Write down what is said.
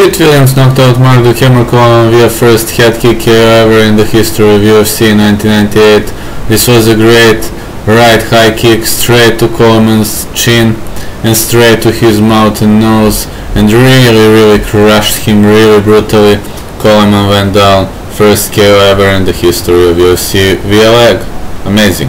Pete Williams knocked out Mark the Hammer via first head kick ever in the history of UFC in 1998. This was a great right high kick straight to Coleman's chin and straight to his mouth and nose and really really crushed him really brutally. Coleman went down, first KO ever in the history of UFC via leg. Amazing.